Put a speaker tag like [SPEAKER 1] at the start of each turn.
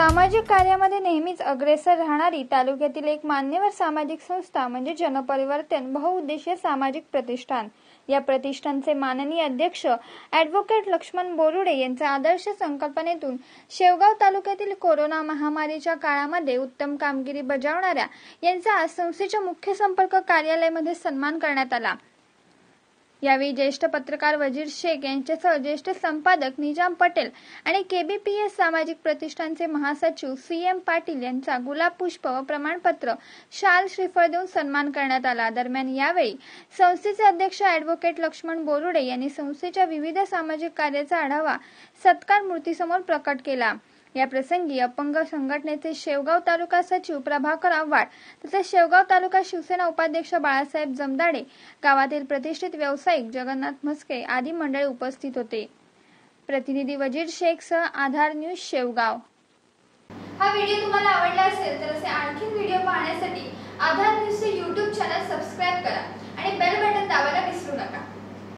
[SPEAKER 1] सामाजिक कार्यामध्ये नेहमीच अग्रेसर राहणारी तालुक्यातील एक मान्यवर सामाजिक संस्था म्हणजे जनपरिवर्तन बहुउद्देशीय सामाजिक प्रतिष्ठान. या प्रतिष्ठानचे माननीय अध्यक्ष ॲडव्होकेट लक्ष्मण बोरुडे यांच्या आदर्श संकल्पनेतून शेवगाव तालुक्यातील कोरोना महामारीच्या काळामध्ये उत्तम कामगिरी बजावणाऱ्या यांचा आज संस्थेच्या मुख्य संपर्क कार्यालयामध्ये सन्मान करण्यात आला. यावेळी ज्येष्ठ पत्रकार वजीर शेख यांच्यासह ज्येष्ठ संपादक निजाम पटेल आणि केबीपीएस सामाजिक प्रतिष्ठानचे महासचिव सी एम पाटील यांचा गुलाब पुष्प व प्रमाणपत्र शाल श्रीफळ देऊन सन्मान करण्यात आला. दरम्यान यावेळी संस्थेचे अध्यक्ष ॲडव्होकेट लक्ष्मण बोरुडे यांनी संस्थेच्या विविध सामाजिक कार्याचा आढावा सत्कार मूर्तीसमोर प्रकट केला. या प्रसंगी अपंग संघटनेचे शेवगाव तालुका सचिव प्रभाकर आव्हाड तसेच शेवगाव तालुका शिवसेना उपाध्यक्ष बाळासाहेब जमदाडे गावातील प्रतिष्ठित व्यावसायिक जगन्नाथ म्हस्के आदी मंडळी उपस्थित होते. प्रतिनिधी वजीर शेख सह आधार न्यूज शेवगाव.
[SPEAKER 2] हा व्हिडिओ तुम्हाला आवडला असेल तर